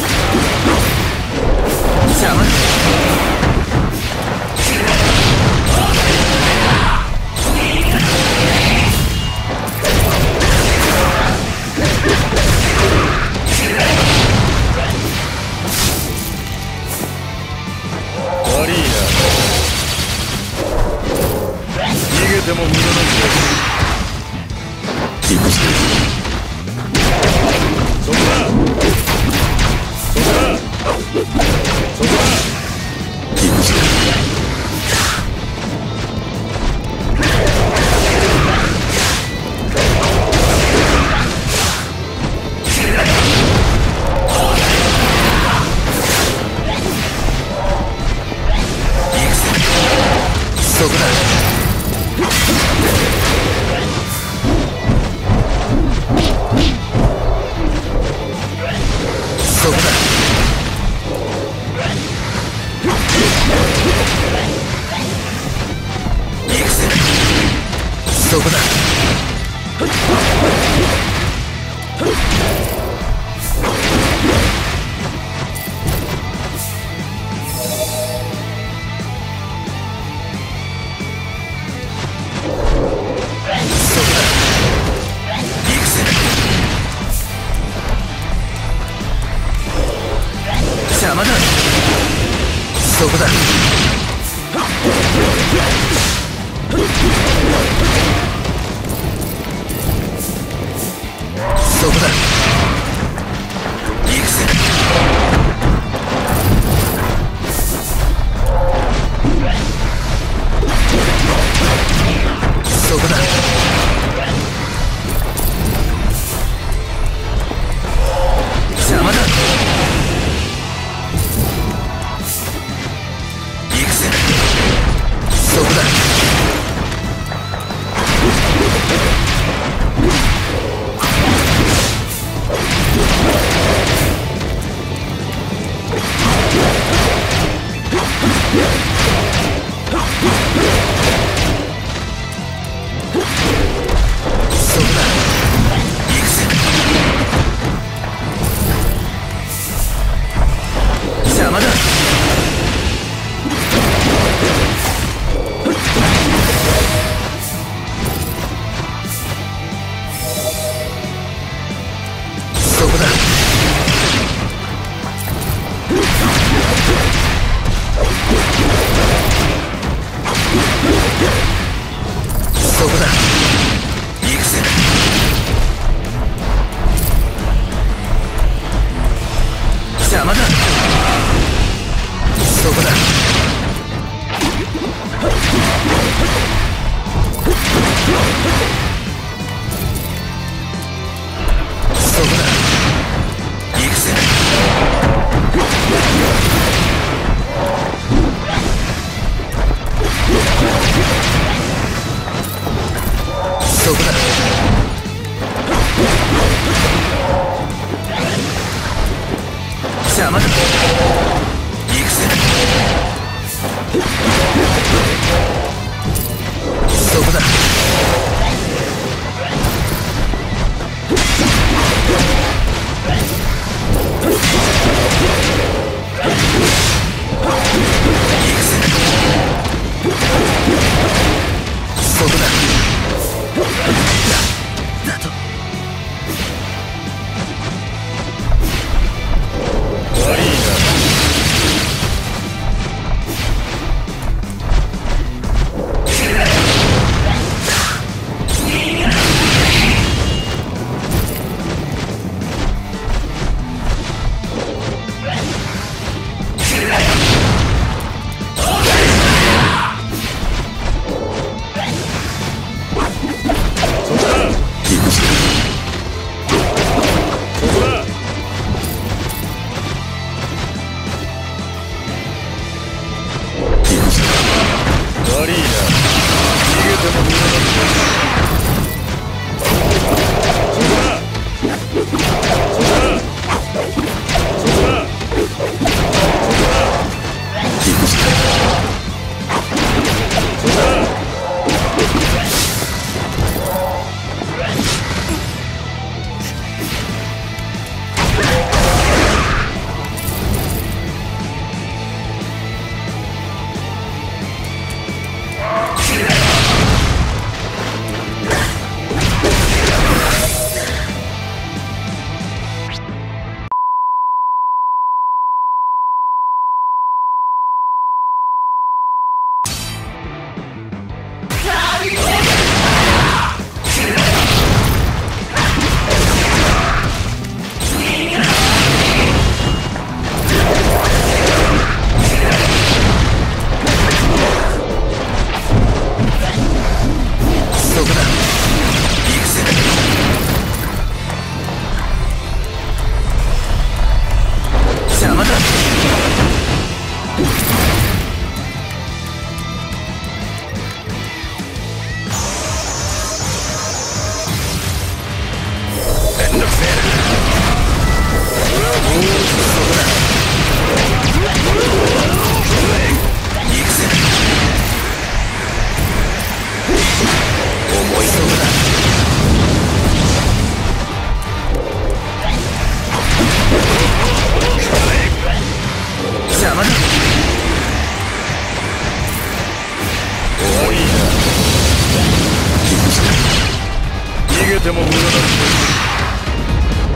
だだ。fotográfico. 邪魔だ。いな。逃げても無駄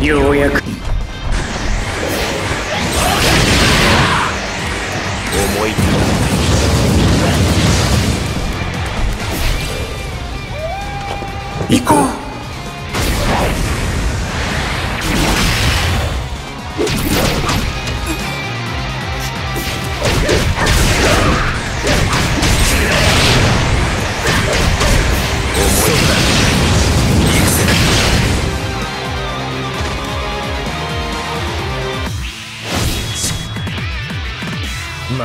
だようやく。思い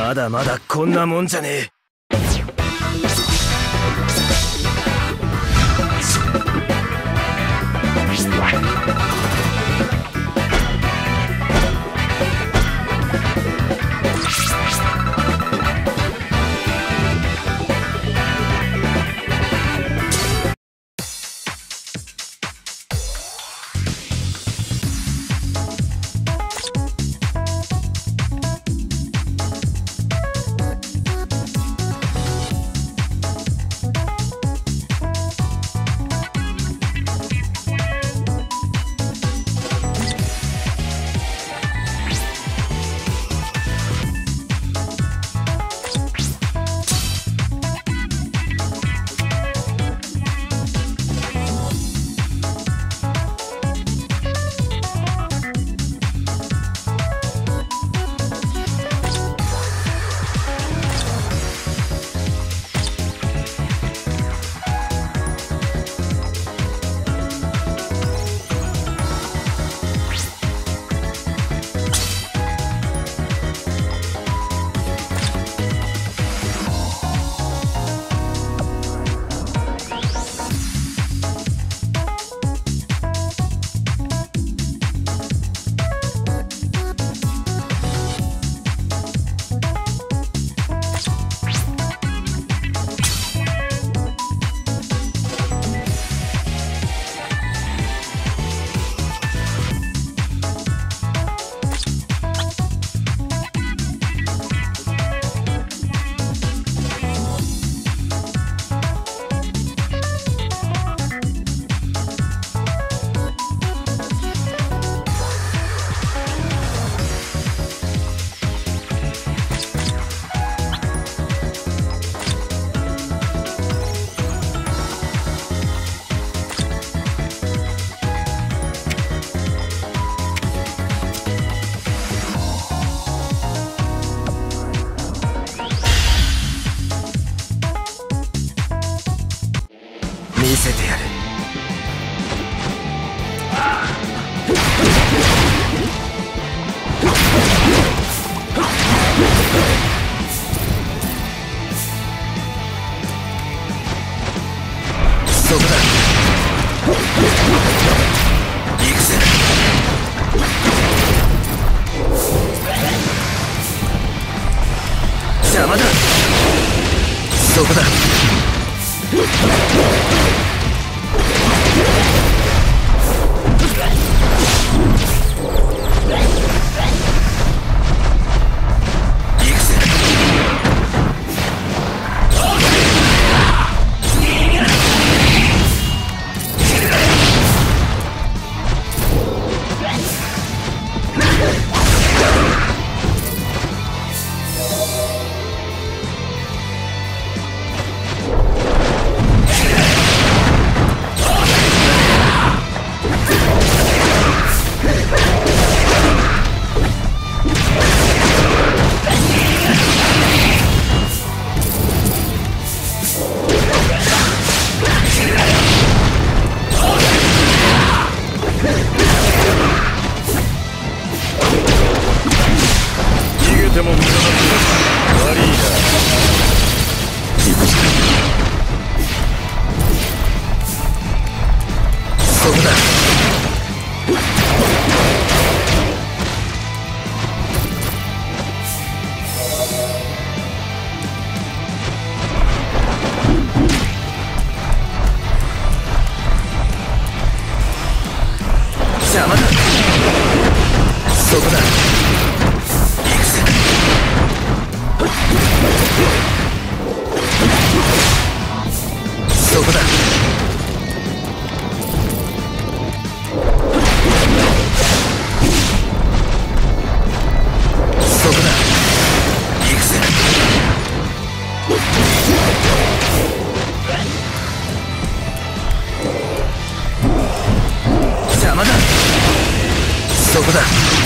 まだまだこんなもんじゃねえ。そこだ。そこだ。くぜ。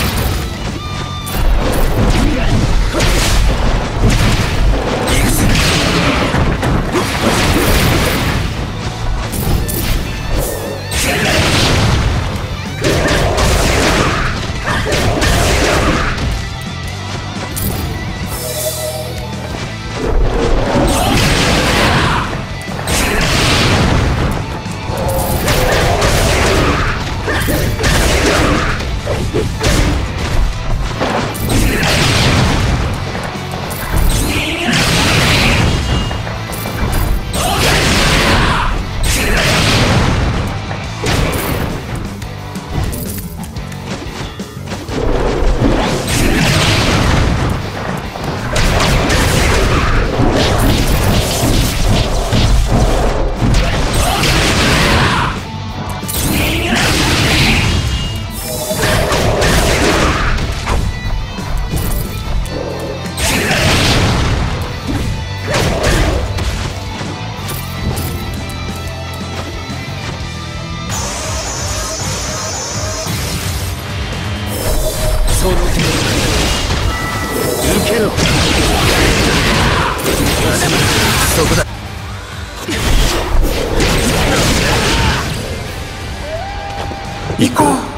の手受けろそこだ行こう。